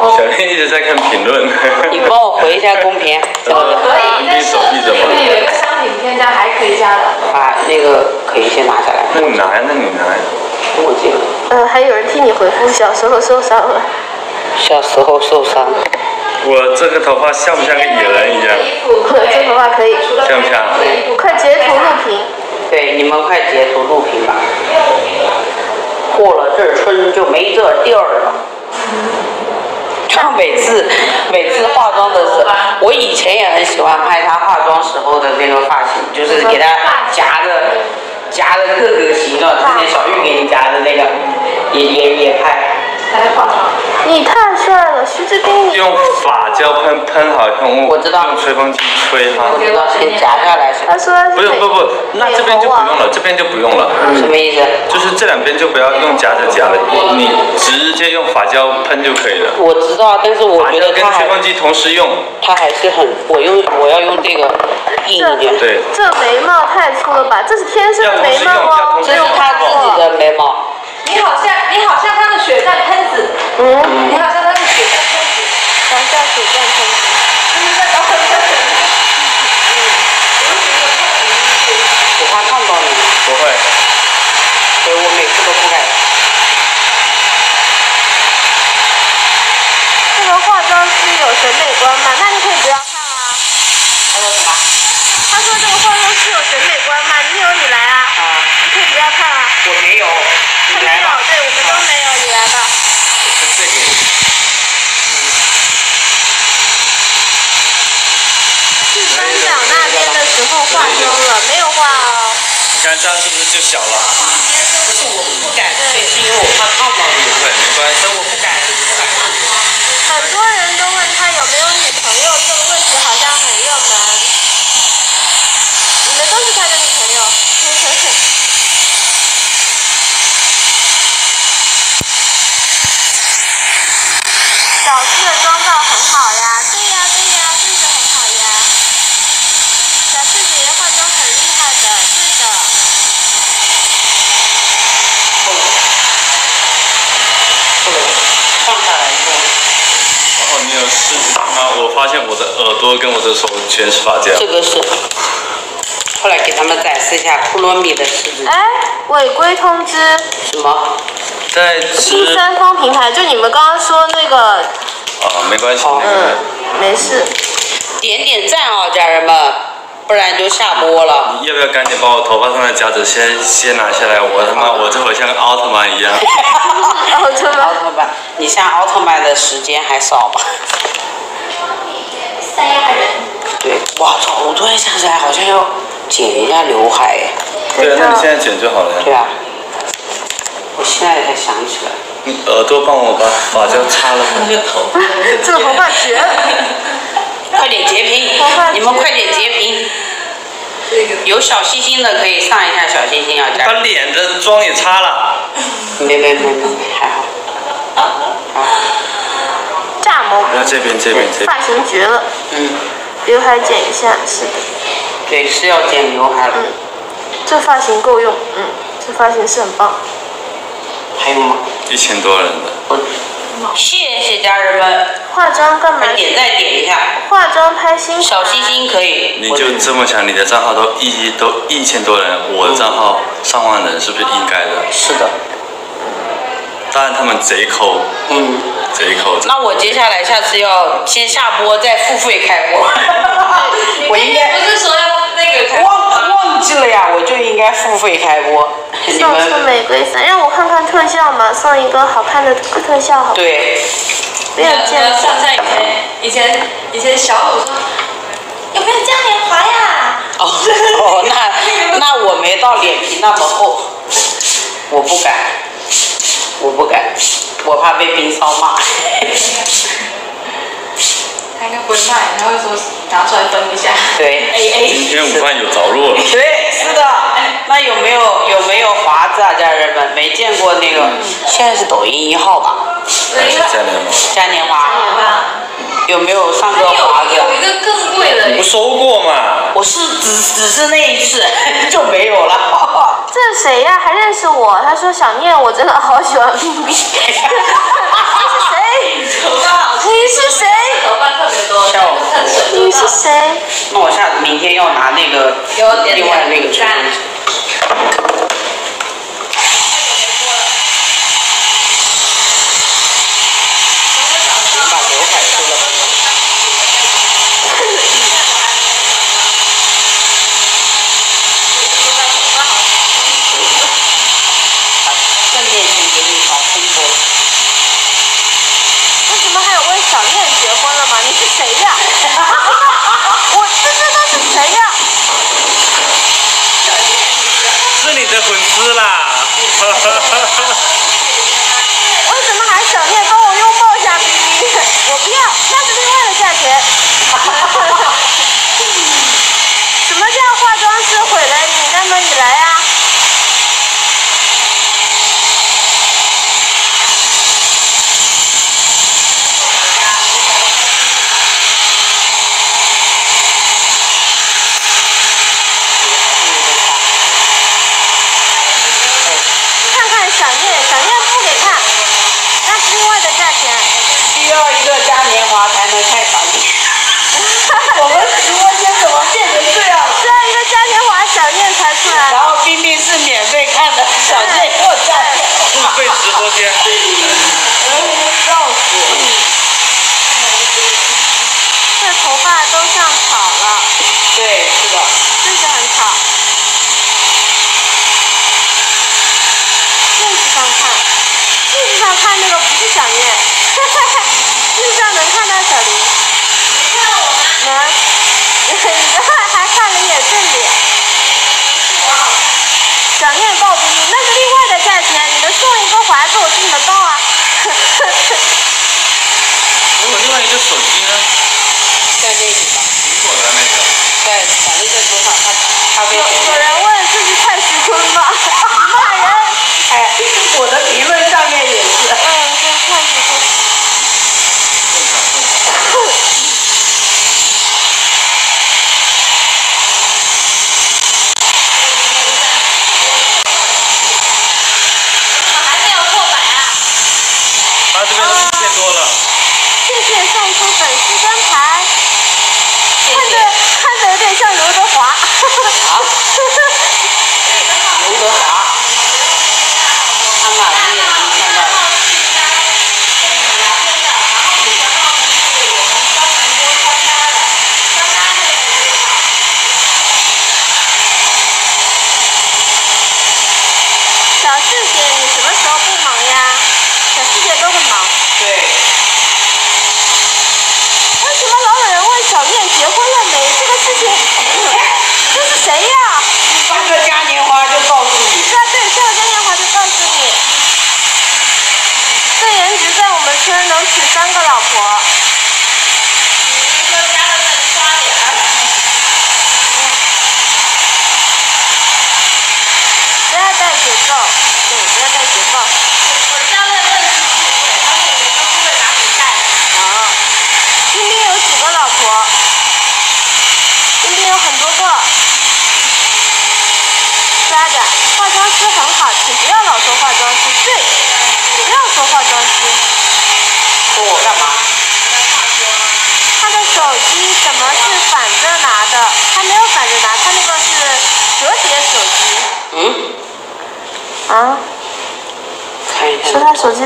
小练一直在看评论。你帮我回一下公屏，这个可以，但是这里有一个商品添加还可以加的。把那个可以先拿下来。那你拿呀，那你拿呀。我这个呃，还有人替你回复小时候受伤了。小时候受伤，我这个头发像不像个野人一样？这头发可以，像不像？快截图录屏。对，你们快截图录屏吧。过了这村就没这地儿了。他每次每次化妆的时候，我以前也很喜欢拍他化妆时候的那个发型，就是给他夹的夹的各个形状，之前小玉给你夹的那个，也也也拍。你太帅了，徐志斌，你用发胶喷喷好，用我知道用吹风机吹哈。我知道先夹下来是他说不用不不，那这边就不用了，这边就不用了。什么意思？就是这两边就不要用夹子夹了，你直接用发胶喷就可以了。我知道，但是我觉得跟吹风机同时用，它还是很，我用我要用这个硬一点。对。这眉毛太粗了吧？这是天生的眉毛要哦这是他自己的眉毛。你好像你好像他的血在喷子，嗯，你好像他的血在喷子，咱叫水战喷子。就是在搞很多人。我怕烫到你，不会。所以我每次都不敢。这个化妆师有审美观吗？那你可以不要看啊。他说什么？他说这个化妆师有审美观吗？你有你来啊，啊，你可以不要看啊。我没有，他没有，你来吧。对我们都没有，你来吧。是这个。去颁奖那边的时候化妆了，没有化哦。你看这样是不是就小了？不是我不敢吹，是因为我怕烫到你。不会，没关系。我不敢，不敢。很多人都问他有没有女朋友，这个问题好像很热门。你们都是他的女朋友。小四的妆造很好呀，对呀对呀，就是很好呀。小四姐姐化妆很厉害的，对的。不能放下来一个。然后你有试啊？我发现我的耳朵跟我的手全是发胶。这个是，后来给他们展示一下库洛米的狮子。哎，违规通知，什么？在第三方平台，就你们刚刚说那个，啊，没关系，嗯，没事。点点赞啊，家人们，不然就下播了。你要不要赶紧把我头发上的夹子先先拿下来？我他妈我这会儿像奥特曼一样。奥特曼奥特曼，你像奥特曼的时间还少吧？三亚人。对，哇操！我突然想起来，好像要剪一下刘海哎。对啊，那你现在剪就好了呀。对啊，我现在才想起来。你耳朵帮我把发胶擦了。那个头，这个头发绝了。快点截屏，你们快点截屏。有小心心的可以上一下小心心啊，家把。脸的妆也擦了。没没没没没，还好。好，那这边这边这边。发型绝了，嗯，刘海剪一下，是的，对，是要剪刘海了。嗯，这发型够用，嗯，这发型是很棒。还有吗？一千多人的。谢谢家人们，化妆干嘛快？点再点一下，化妆拍新小心心可以。你就这么想，你的账号都一都一千多人，我的账号上万人，是不是应该的？是的，当然他们贼抠，嗯。贼抠。那我接下来下次要先下播再付费开播。我应该不是说要那个开忘忘记了呀，我就应该付费开播。送出玫瑰伞，让我看看特效嘛，送一个好看的特效好。对，不要这样像像以前以前以前小五说有没有嘉年华呀？哦哦，那那我没到脸皮那么厚，我不敢，我不敢，我怕被冰骚骂。他应该不会卖，他会说拿出来分一下。对 A 今。天午饭有着落了。对，是的。那有没有有没有华子啊，家人们？没见过那个，现在是抖音一号吧？嘉年华？嘉年华有没有上还个华子？有有一个更贵的你不，收过吗？我是只是那一次。就没有了。这是谁呀？还认识我？他说想念我真的好喜欢 你是谁？头发特别多你是谁？那我下次明天要拿那个另外那个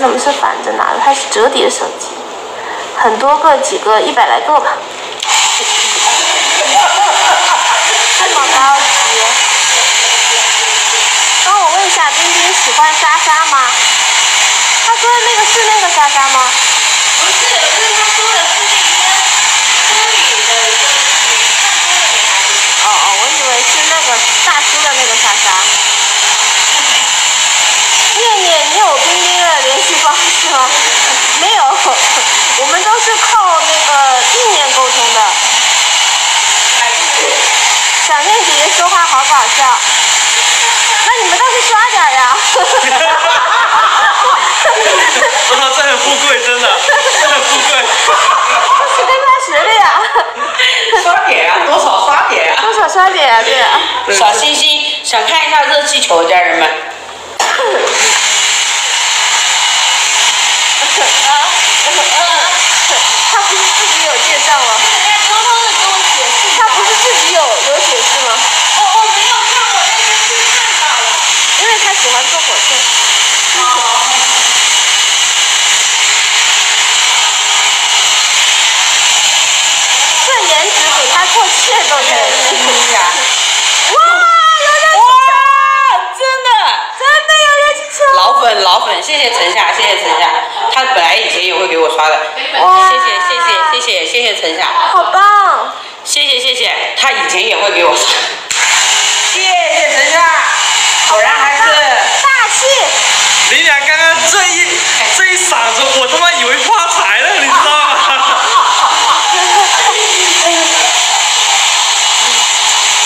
怎么是反着拿的？它是折叠手机，很多个几个一百来个吧。这么高级？帮我问一下，冰冰喜欢莎莎吗？刷点对，小星星，想看一下热气球，家人们。谢谢陈夏，好棒！谢谢谢谢，他以前也会给我刷。谢谢陈夏，果然还是大气！你俩刚刚这一这一嗓子，我他妈以为发财了，你知道吗？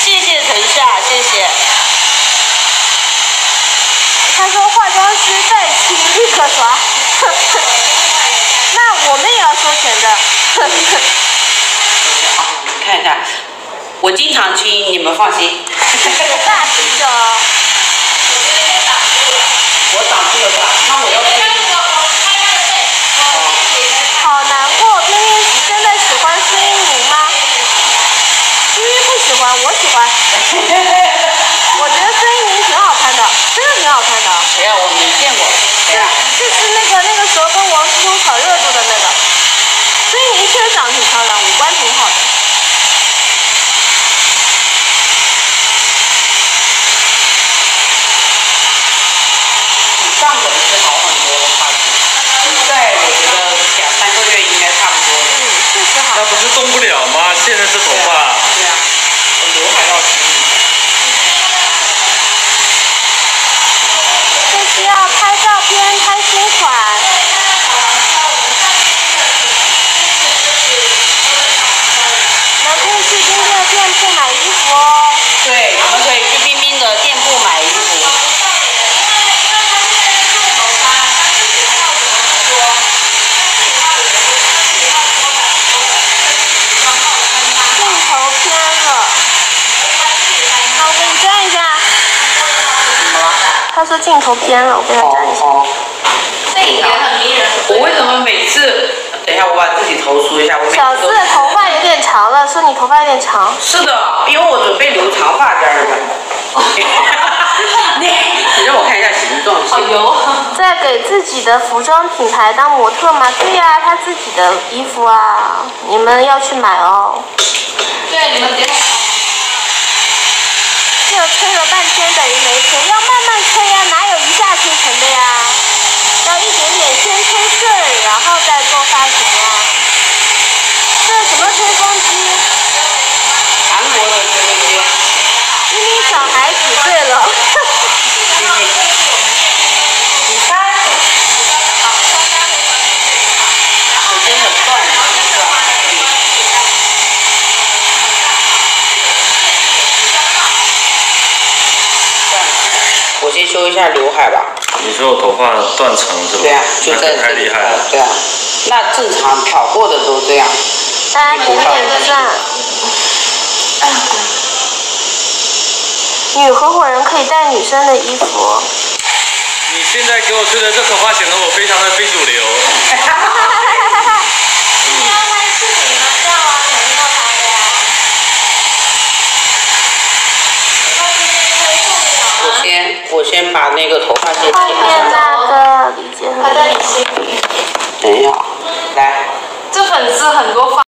谢谢陈夏，谢谢。他说化妆师再亲立刻刷，那我们也要收钱的。你看一下，我经常去，你们放心。大气的哦，我挡住了吧？那我要亲。好难过。冰冰真的喜欢孙一鸣吗？冰冰不喜欢，我喜欢。我觉得孙一鸣挺好看的，真的挺好看的。谁呀？我没见过。谁呀？就是那个那个时候跟王思聪炒热度的那个，孙一鸣确实长得挺漂亮，五官挺好的。比上个是好很多了，发质。现在我觉得两三个月应该差不多了。嗯，确实好那。不是动不了吗？现在是头发。对啊，我刘海要清一下。这是要拍照片、拍新款。你们可以去冰冰的店铺买衣服哦。对，你们可以去冰冰的店铺买衣服。镜头偏了。好，我给你粘一下。怎么了？他说镜头偏了，我给他站一下。哦。这一点很迷人。我为什么每次？等一下，我把自己头梳一下。我每小都四的头发有点长了，说你头发有点长。是的，因为我准备留长发这样的。你 你让我看一下形状。好油。在给自己的服装品牌当模特吗？对呀、他自己的衣服啊，你们要去买哦。对，你们别。这吹了半天等于没吹，要慢慢吹呀、哪有一下吹成的呀？要一点点先吹顺，然后再做发型呀。这什么吹风机？韩国的吹风机。明明小孩几岁了？你看。首先很断，是吧？我先修一下刘海吧。你说我头发断层是吧？对啊，就那在可太厉害了。对啊，那正常漂过的都这样。大家点点赞。女合伙人可以带女生的衣服。你现在给我吹的这头发显得我非常的非主流。你要拍视频吗？这样啊，肯定要拍的呀。我先我先把那个头发先后剪面上。那个李杰和他在你心里。等一下，来。这粉丝很多发。